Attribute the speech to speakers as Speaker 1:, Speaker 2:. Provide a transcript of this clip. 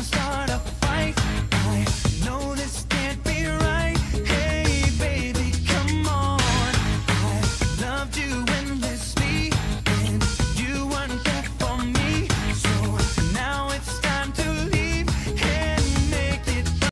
Speaker 1: gonna start